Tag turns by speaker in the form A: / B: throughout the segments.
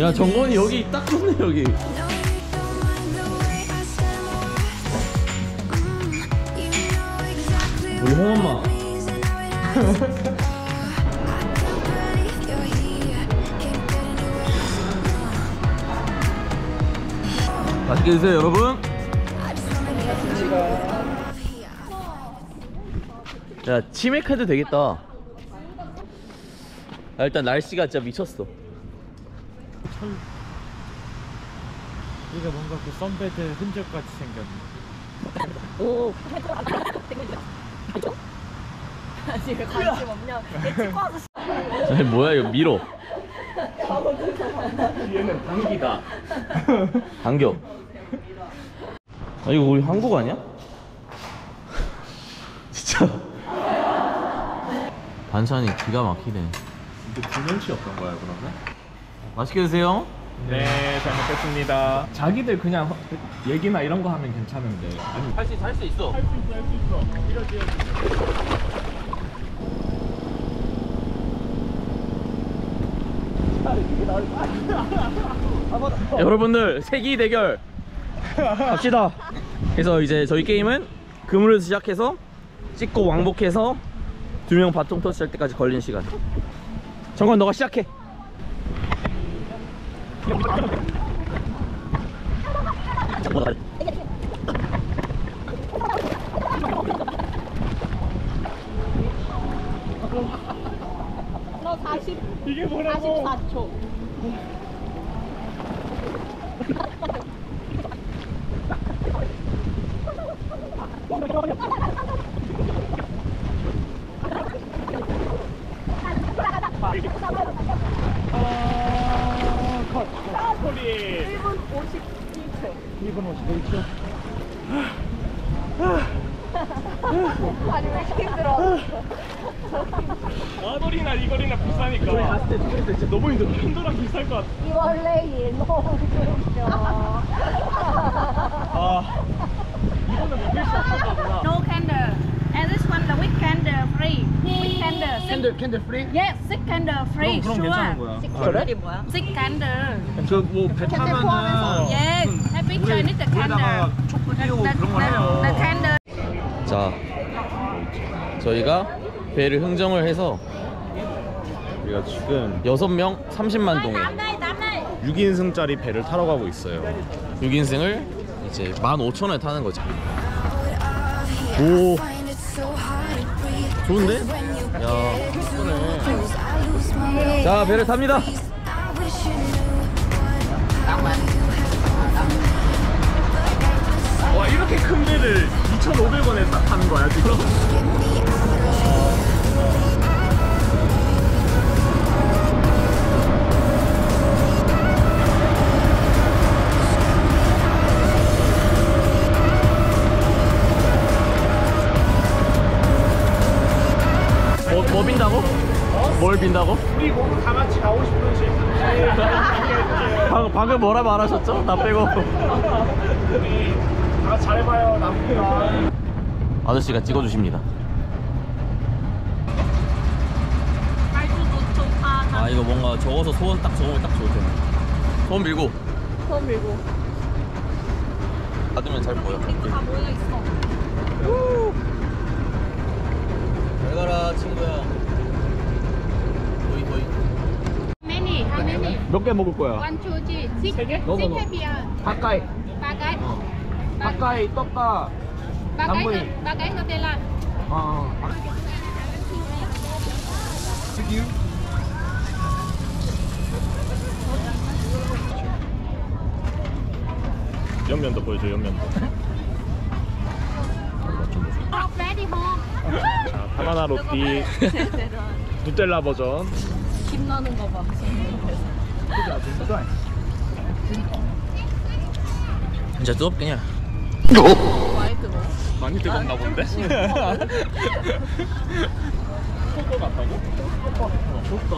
A: 야 정건이 여기 딱 좋네 여기.
B: Mm,
A: 우리 홍엄마. 맛있게 드세요 여러분. 야 치맥해도 되겠다. 아, 일단 날씨가 진짜 미쳤어.
C: 이게 뭔가 그 선베드 흔적같이 생겼네
D: 지금 관심 없냐? 치과 아저씨.
A: 아니 뭐야 이거 미로.
C: 얘는 방귀다
A: 반겨. 아 이거 우리 한국 아니야? 진짜. 반찬이 기가 막히네.
C: 근데 불면치였던 거야 그러면?
A: 맛있게 드세요.
C: 네 잘 먹겠습니다 자기들 그냥 허- 얘기나 이런 거 하면 괜찮은데 아니
A: 할 수 있어 할 수 있어.
C: 할 수 있어 할 수 있어 이러지
A: 여러분들 세기 대결 갑시다. 그래서 이제 저희 게임은 그물에서 시작해서 찍고 왕복해서 두 명 바통 터치할 때까지 걸리는 시간. 정관 너가 시작해.
D: Yeah, 이월레이 너무 좋죠.
C: 아 이거는 먹을 수 없었나 보다
E: No candle. And this one the with candle free. With candle. Six,
C: 캔들 캔들 프리?
E: yes, six candle free.
C: 그럼
E: sure.
C: 괜찮은 거야
D: 캔들이 뭐야?
E: Six candle.
C: 그뭐배 타면은
E: Yes. Happy journey the candle.
C: 촛불
E: The,
C: 띄우고
E: the,
C: 그런 거
E: the,
C: 해요
E: the candle.
A: 자, 저희가 배를 흥정을 해서
F: 우리가 지금
A: 여섯 명 30만 동에
F: 6인승짜리 배를 타러 가고 있어요.
A: 6인승을 이제 15,000원에 타는 거죠.
B: 오.
A: 오, 좋은데? 야, 자 배를 탑니다.
C: 와 이렇게 큰 배를 2,500원에 딱 타는 거야 지금?
A: 빈다고?
C: 우리 모두 다 같이 가고 싶은 시
A: 방금, 방금 뭐라 말하셨죠? 나 빼고.
C: 우리 다 같이 잘해봐요 남편아
A: 아저씨가 찍어주십니다. 아 이거 뭔가 적어서 소원 딱 적으면 딱 좋을 텐데. 소원 밀고
D: 손 밀고.
A: 받으면 잘 보여.
D: 다 모여 있어.
A: 잘 가라 친구야. 도이 도이.
E: Many, how many?
C: 몇 개 먹을 거야?
E: One, two, three, six.
C: 세 개?
E: Six
C: 넣어, 넣어.
E: happy.
C: 가까이
E: Ba cái. Ba,
C: 가까이 떡가
E: ba cái Nutella.
C: 어
F: 옆면도 보여줘, 옆면도.
E: Home.
F: 자, 바나나 로띠 누텔라 버전.
D: 김 나는 거 봐.
A: 진짜 뜨겁겠냐?
D: 많이 뜨거.
F: 많이 뜨겁나 본데?
C: 포도 같다고?
A: 좋다.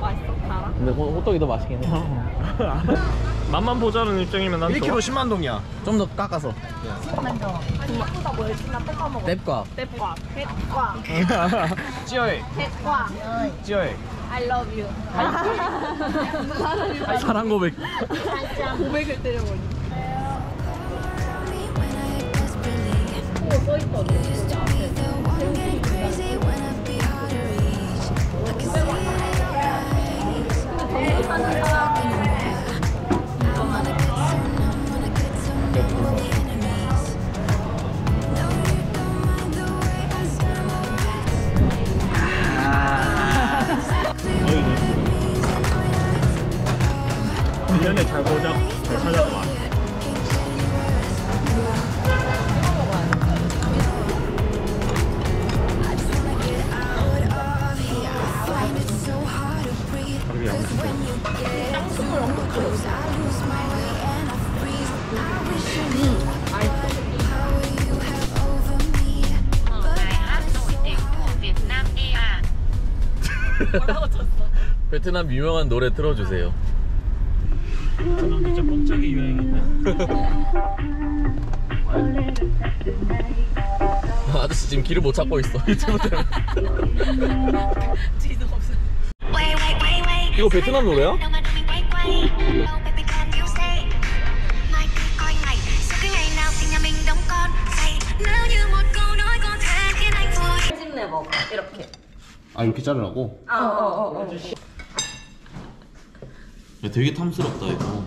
D: 맛있어 달아?
A: 근데 호, 호떡이 더 맛있긴 해.
G: 맛만 보자는 입장이면 난 1kg 10만 동이야.
A: 좀 더 깎아서.
D: 생각보다 뭐였지? 나 볶아먹어
A: 뎁과.
D: 떼과 떼과
G: 찌어이,
D: 떼과
G: 찌어이.
D: I love you
A: 사랑 고백.
D: 고백을 때려버리
B: reach. I can
A: 베트남 유명한 노래 틀어주세요.
G: 진짜 뽕짝이 유행이다.
A: 아저씨 지금 길을 못 찾고 있어. 유튜브 때문에. 이거 베트남 노래야?
B: Oh
D: 이렇게
G: 아 이렇게 자르라고?
D: 어어 어
A: 야, 되게 탐스럽다 이거.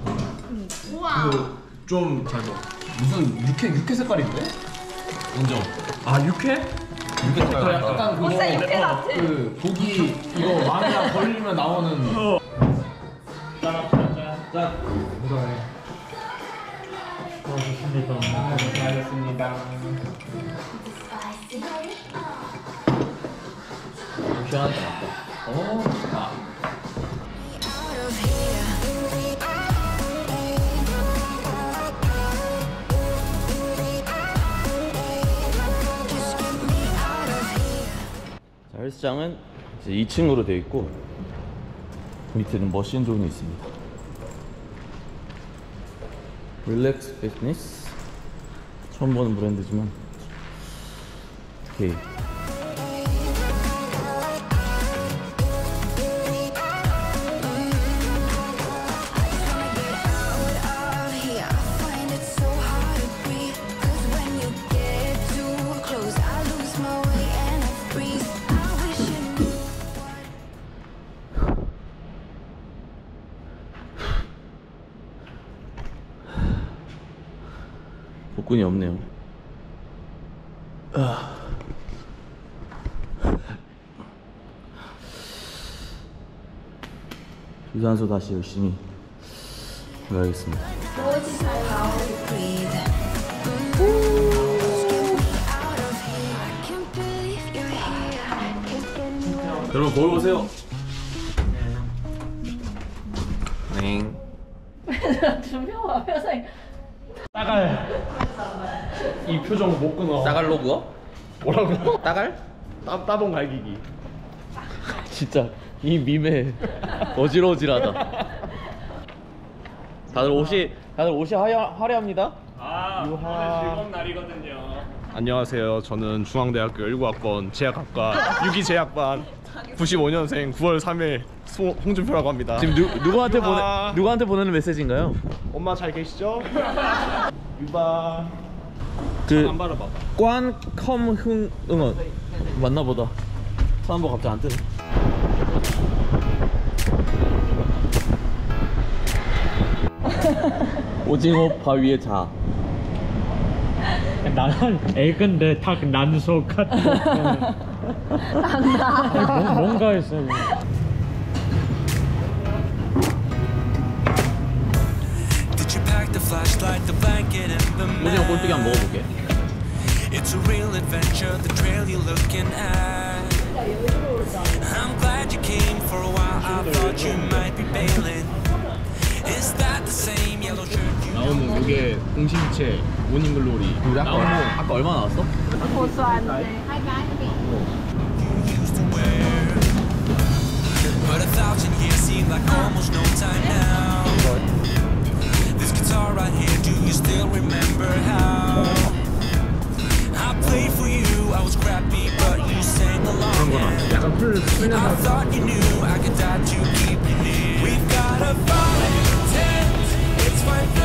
G: 좀잘 먹어. 무슨 육회 육회 색깔인데?
A: 인정.
G: 아 육회?
A: 육회 색깔.
G: 약간 그거
D: 진짜 육회 같아.
G: 그 고기 이거 마늘이랑 걸리면 나오는.
A: 시원하다. 맞다. 헬스장은 이제 2층으로 되어 있고 밑에는 machine zone이 있습니다. 릴렉스 피트니스 처음 보는 브랜드지만 오케이 복근이 없네요. 아. 유산소 다시 열심히 해야겠습니다. 여러분 거울 보세요. 네.
D: 준표가 표정이
G: 따갈. 이 표정 못 끊어.
A: 따갈로그요?
G: 뭐라고?
A: 따갈?
G: 따 따봉 갈기기.
A: 진짜 이 밈에 어지러워질하다. 다들 옷이 다들 옷이 화려, 화려합니다.
G: 아, 오늘 즐거운 날이거든요. 안녕하세요. 저는 중앙대학교 19학번 제약학과 유기제약반 95년생 9월 3일 홍준표라고 합니다.
A: 지금 누, 누구한테 보내
G: 유하.
A: 누구한테 보내는 메시지인가요?
G: 엄마 잘 계시죠? 유바.
A: 그. 꽝컴흥 응원 맞나 보다. 사람보 갑자기 안 뜨네. 오징어 바위에 자.
H: 나는 애근데 딱 난소 같은 뭐, 뭔가 했어
I: Did
A: 오징어 꼴뚜기? 한번 먹어볼게.
I: It's a real adventure, the trail you're looking at. I'm glad you came for a while. I thought you might be bailing. Is that the same yellow shirt you
G: 나오는 이게 공심채 모닝글로리.
A: 우리 아까 얼마, 아까 얼마 나왔어?
I: used to wear? But a thousand years seem like almost no time now. alright here, do you still remember how? I played for you, I was crappy, but you sang along. I thought you knew I could die to keep you near. We've got a violent tent, it's 5.30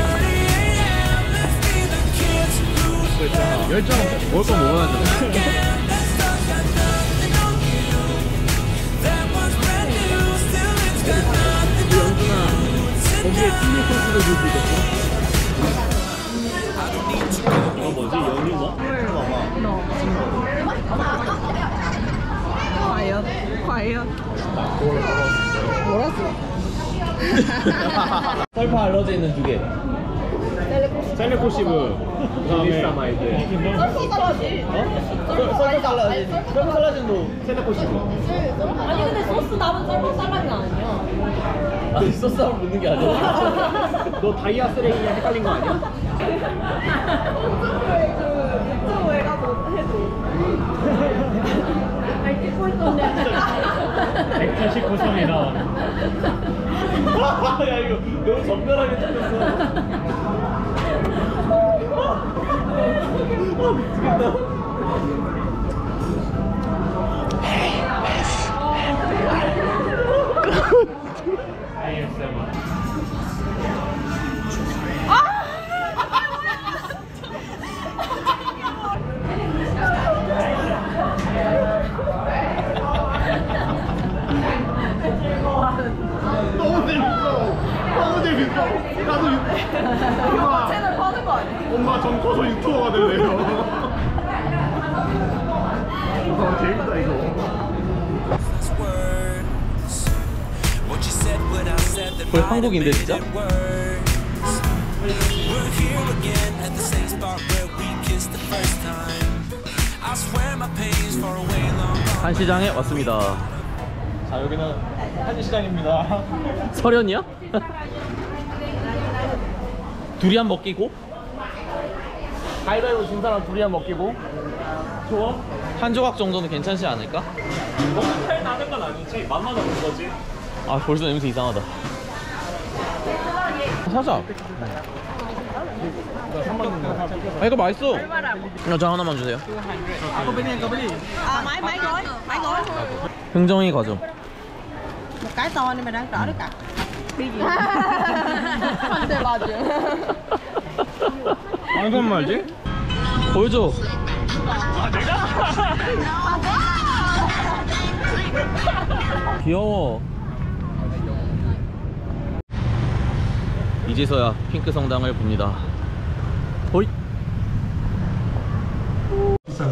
I: a.m. Let's be the kids who.
A: 뭐?
D: 과연? 과연?
A: 설파 알러지 있는 두 개.
C: 셀레코시브 그다음에 사마이드
A: 설파 살라지. 설파 살라지도 셀레코시브.
D: 아니 근데 소스 남은 쌀밥 살라는 아니야?
A: 소스 한번 묻는 게 아니야.
C: 너 다이아 쓰레기랑 헷갈린 거 아니야?
D: 왜 가서 해도 찍고 있던데
H: 189성이 나오네.
A: 야 이거 너무 적절하게 찍혔어.
C: 너무 재밌어.
D: 거. 아니야?
C: 커서 유튜버가 될래요 어, 재밌다 이거
A: 거의 한국인데, 진짜? 한시장에 왔습니다.
C: 자 여기는 한시장입니다
A: 설현이야? 두리안 먹기고? 가위바위보 진 사람 두리안 먹기고? 좋아? 한 조각 정도는 괜찮지 않을까?
C: 너무 차이 나는 건 아니지 맛만 없는 거지
A: 아 벌써 냄새 이상하다. 사자. 아 이거 맛있어. 어, 저 하나만 주세요.
E: À, mấy mấy gói, mấy gói.
A: 흥정이 과정.
E: Một cái to nên mày đang được cả.
D: 맞아
C: 방금 말지?
A: 보여줘. 귀여워. 이제서야 핑크 성당을 봅니다.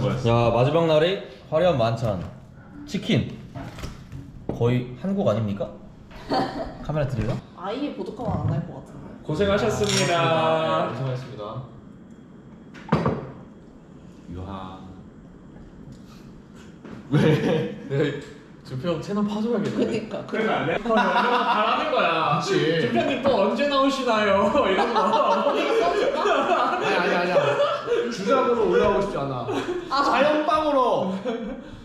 C: 거였어
A: 야 마지막 날의 화려한 만찬. 치킨. 거의 한국 아닙니까? 카메라 드려요?
D: 아예 보조카만 안할 것 같은데
C: 고생하셨습니다
A: 고생하셨습니다.
C: 유하
A: 네, 주표 채널 파줘야겠네.
D: 그니까
C: 돼? 얼마나 잘하는 거야.
A: 그치.
C: 주편님 또 언제 나오시나요? 이런 거
G: 아니 아니 아니야 주작으로 올라오고 싶지 않아. 자연빵으로.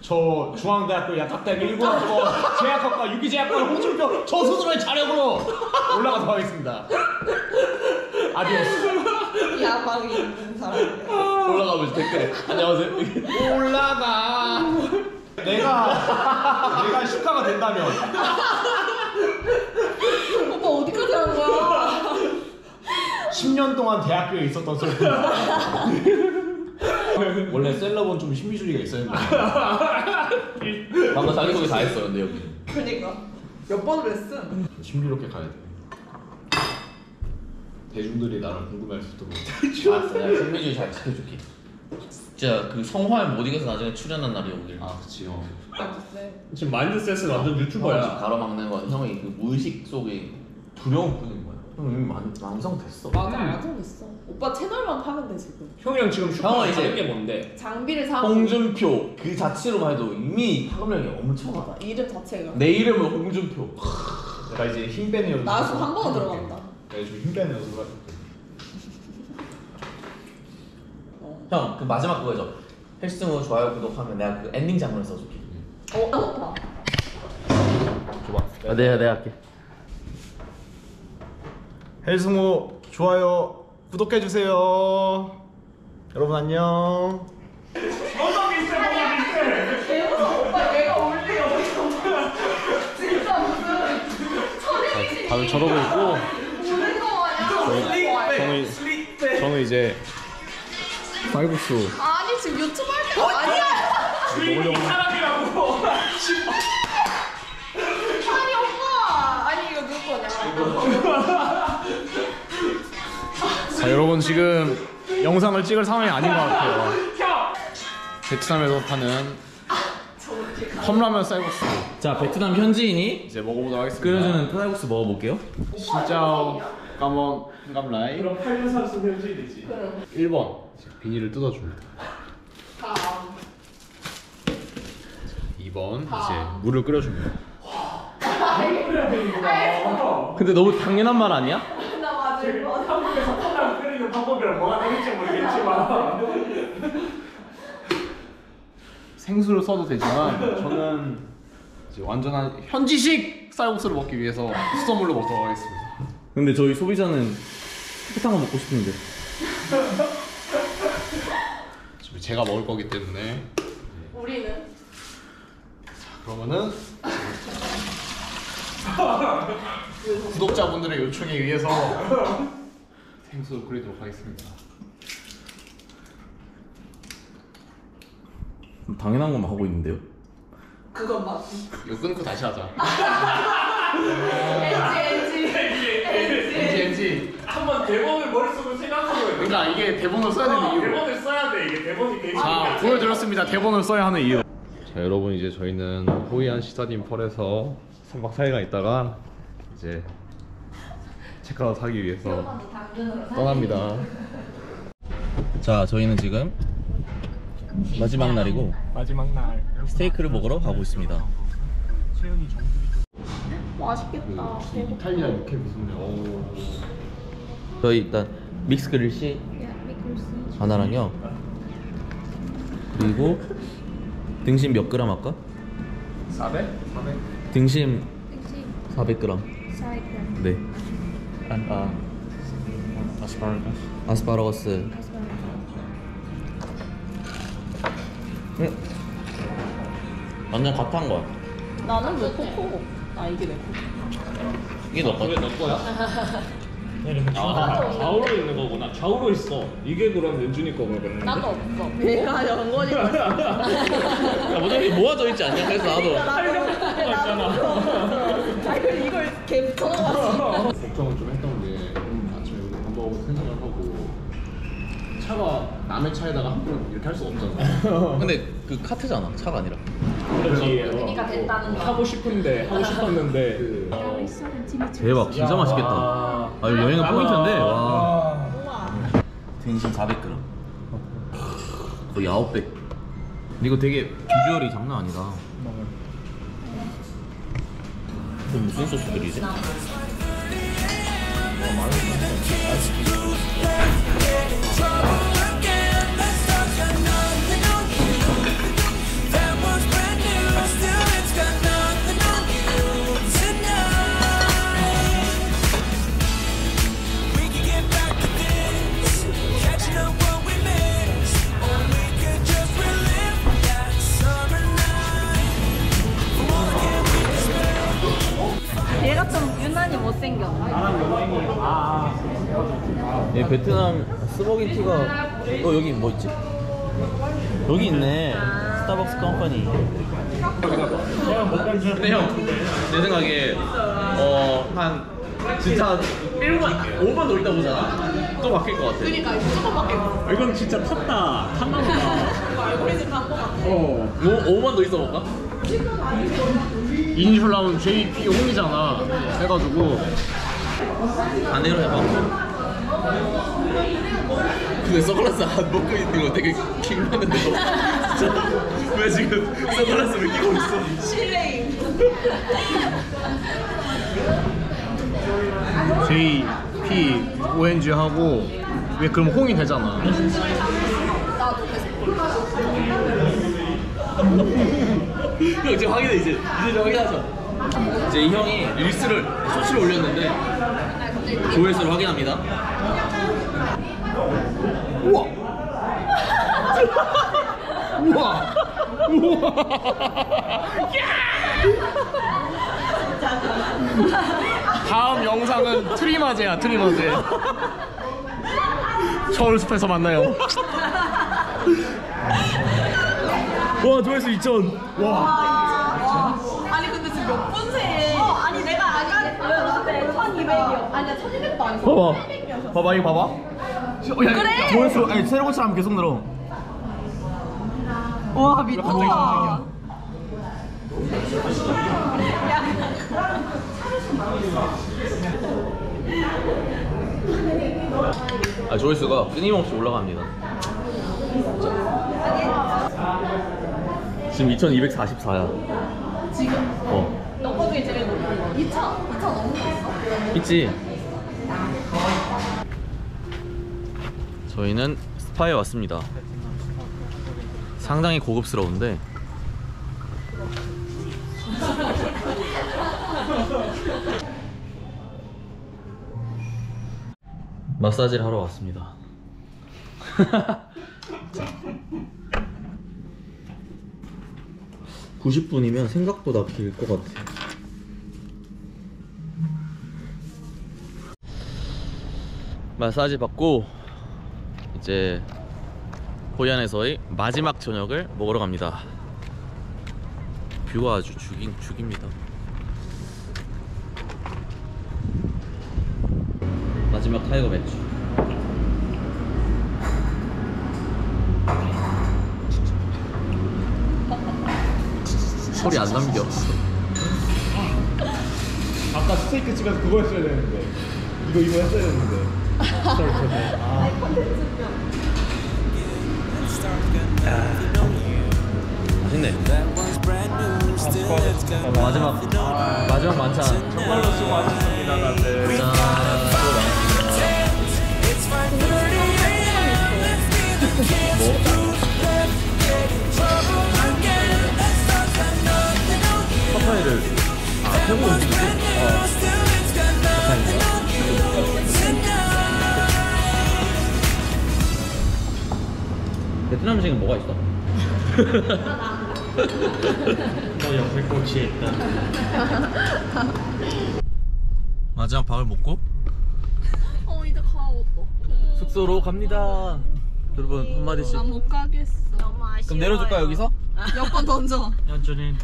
G: 저 중앙대학교 약학대학 일본학과 제약학과 유기제약과 홍준표 저 스스로의 자력으로 올라가도록 하겠습니다. 아디오스
D: 야망이 있는 사람
A: 올라가면 댓글에 안녕하세요.
G: 올라가 내가 내가 슈카가 된다면
D: 오빠 어디까지 하는 거야?
G: 10년 동안 대학교에 있었던 슬픔 원래 셀럽은 좀 신비주의가 있었는데
A: 방금 자기 소개 다 했어, 근데 여기.
D: 그니까 몇 번을 했음?
G: 신비롭게 가야 돼 대중들이 나를 궁금해할 수도
A: 알았어, 내가 신비주의 잘 지켜줄게. 진짜 그 성화에 못 이겨서 나중에 출연한 날이 오길.
G: 아 그치 어.
C: 지금 마인드셋은 완전
A: 형이
C: 유튜버야
A: 가로막는 건 형이 그 무의식 속에 두려움 뿐인 거야. 형 이미 완, 완성됐어.
D: 맞아 완성됐어 오빠 채널만 파면 돼 지금
C: 형이랑 지금 슈퍼
A: 형은 이제-
C: 다른 게 뭔데?
D: 장비를 사고
A: 홍준표 그 자체로만 해도 이미 파급력이 엄청나다.
D: 이름 자체가
A: 내 이름은 홍준표.
G: 내가 이제 힘 빼는 연습
D: 나수 한 번은 들어간다
G: 내가 지금 힘 빼는 연습을 하고
A: 형그 마지막 그거죠. 헬스모 좋아요 구독하면 내가 그 엔딩 장면 써줄게.
D: 어 오빠
G: 줘봐.
A: 아, 내가 내가 할게.
G: 헬승호 좋아요 구독해 주세요. 여러분 안녕. 다들 저러고 있고 저는, 저는, 이제 쌀국수
D: 아니 지금 유튜브 할거 아니야.
G: 먹으려고
D: 아니 오빠. 아니 이거 누구 거냐?
G: 자 여러분 지금 영상을 찍을 상황이 아닌 것 같아요 베트남에서 파는 컵라면 쌀국수
A: 자 베트남 현지인이
G: 이제 먹어보도록 하겠습니다
A: 끓여주는 쌀국수 먹어볼게요.
G: 진짜 까먼 감라이
C: 그럼 8년 산수 현지인이지.
G: 1번. 비닐을 뜯어줍니다. 2번 이제 물을 끓여줍니다.
A: 근데 너무 당연한 말 아니야?
C: 한국에서 컵라면 끓이는 방법이랑 뭐가 다를지 모르겠지만.
G: 생수를 써도 되지만 저는 이제 완전한 현지식 쌀국수를 먹기 위해서 수돗물로 먹도록 하겠습니다
A: 근데 저희 소비자는 깨끗한 거 먹고 싶은데.
G: 어차피 제가 먹을 거기 때문에
D: 우리는
G: 그러면은 구독자분들의 요청에 의해서 생수를 끓이도록 하겠습니다
A: 당연한 것만 하고 있는데요.
D: 그건 맞.
G: 이거 끊고 다시 하자
D: 엔지 엔지.
G: 엔지.
C: 한번 대본을 머릿속으로 생각하고.
G: 그러니까 이게 대본을 써야 되는 이유.
C: 대본을 써야 돼. 이게 대본이 되게
G: 자 보여드렸습니다. 대본을 써야 하는 이유. 자 여러분 이제 저희는 호이안 시사딘 펄에서 3박 4일간 있다가 이제 체크아웃 하기 위해서 떠납니다.
A: 자 저희는 지금 마지막 날이고
C: 마지막 날.
A: 스테이크를 먹으러 가고 있습니다.
D: 맛있겠다.
G: 이탈리아 육회 무슨 오
A: 저희 일단 믹스 그릴시 하나랑요. 그리고 등심 몇 그램 할까?
G: 400? 400?
A: 등심 400g. 네. 아,
C: 아스파라거스
A: 아스파라거스. 응. 완전 갓한 거야.
D: 나는 왜 코코? 아 이게 왜 코코?
A: 이게 너 거야?
C: 너 거야? 아, 좌우로 있는 거구나 좌우로 있어 이게 그럼 연준이 거거든
D: 나도 없어. 얘가 연건이가 있어.
A: 야, 뭐지? 모아져 있지 않냐? 그래서 나도.
D: 아 이걸 이걸 개 붙여놨어.
G: 걱정을 좀 했던 게 아침에 밥 먹고 생각을 하고 차가 남의 차에다가 함부로 이렇게 할 수 없잖아
A: 근데 그 카트잖아. 차가 아니라.
C: 그렇지
D: 그러니까 됐다는 거.
C: 하고 싶은데 하고 싶었는데
A: 대박. 진짜 맛있겠다. 아, 이거 여행은 포인트인데. 와. 등심 400g. 거의 9배. 근데 이거 되게 비주얼이 장난 아니다. 이거 무슨 소스들이지?
I: Again,
A: 베트남 스모긴티가 어 여기 뭐 있지? 여기 있네. 스타벅스 컴퍼니. 근데 형내 생각에 어한 진짜 1분 5분 더 있다 보잖아. 또 바뀔 것 같아.
D: 그러니까 무조건 바뀌어.
C: 이건 진짜 탔다. 탔나 보다.
D: 간거 같아.
C: 어.
A: 5, 5분 더 있어 볼까?
G: 인슐라운 JP 홈이잖아. 해가지고.
A: 반대로 해봐 근데 선글라스 안 벗고 있는 거 되게 킹하는데 너 진짜 왜 지금 선글라스 왜 끼고 있어?
D: 실례임.
G: JP ONG 하고 왜 그럼 홍이 되잖아
A: 형 이제 확인해 이제 이제 좀 확인하자 이제 이 형이 릴스를 쇼츠를 올렸는데 조회수를 확인합니다.
G: 우와. 우와. 우와. 다음 영상은 트리마제야 트리마제. 서울숲에서 만나요.
A: 와 조회수 2천.
G: 와.
D: 아니 근데 지금 몇 분세? 어 아니 내가 아까 나한테 1200이요. 아니야 1200도 아니고
A: 봐봐. 봐봐 이거 봐봐.
D: 그래.
A: 조회수 아니 새로 고치면 계속 늘어.
D: 와 미쳤다.
A: 아 조회수가 끊임없이 올라갑니다. 지금 2,244야.
D: 지금
A: 어.
D: 너거 중에 제일 높은 거. 2차 2차 넘은 거 있어?
A: 있지. 저희는 스파에 왔습니다. 상당히 고급스러운데. 마사지를 하러 왔습니다. (90분이면) 생각보다 길 것 같아. 마사지 받고 이제 호이안에서의 마지막 저녁을 먹으러 갑니다. 뷰가 아주 죽인 죽입니다. 마지막 타이거 맥주. 소리 안 남겨.
G: 아까 스테이크 집에서 그거 했어야 되는데. 이거 이거 했어야 되는데.
A: 맛있네.
I: Got
A: 마지막 마지막 만찬.
C: 정말로 수고하셨습니다 다들.
A: 짠.
I: It's 5:30 a.m. Let's get the kids through. Let's get in trouble again. Let's start that nothing on you.
A: 파파이를 아 태국 음식이지? 어. 베트남 음식은 뭐가 있어?
H: 너 옆에 꼬치에 있다.
A: 마지막 밥을 먹고
D: 어 이제 가 어떡해.
A: 숙소로 갑니다. 여러분 한마디씩.
D: 못 가겠어. 너무 아쉬워.
A: 그럼 내려줄까 여기서?
D: 여권 던져.
H: 현준이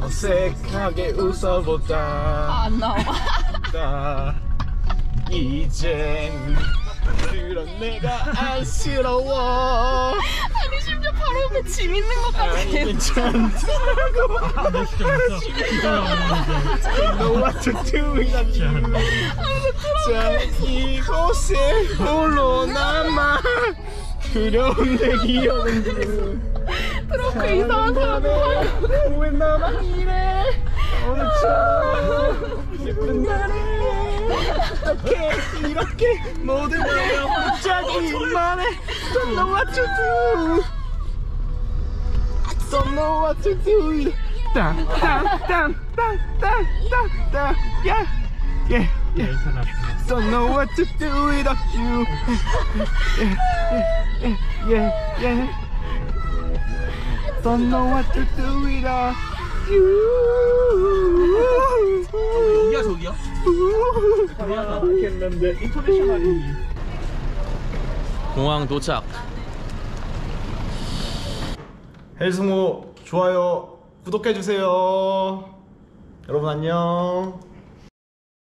G: 어색하게 웃어보다.
D: 안 나와.
G: 다 이젠 그런 내가 안쓰러워.
D: 아니 심지어 바로 옆에 짐 있는 것까지.
G: 괜찮다고 with you 자 이곳에 홀로 남아 그려온 내 기억은
D: 트렁크 이상한 사람
G: 왜 나만 이래. 오늘 이렇게 모든 게 갑자기 만해 Don't know what to do Don't know what to do 땅땅땅땅땅땅땅 Yeah Yeah Yeah Don't know what to do without you Yeah Yeah Yeah, yeah. Don't know what to do without you.
A: 여기야 저기야?
G: 했는데 인터내셔널이
A: 공항 도착.
G: 헬스모 좋아요 구독해 주세요. 여러분 안녕.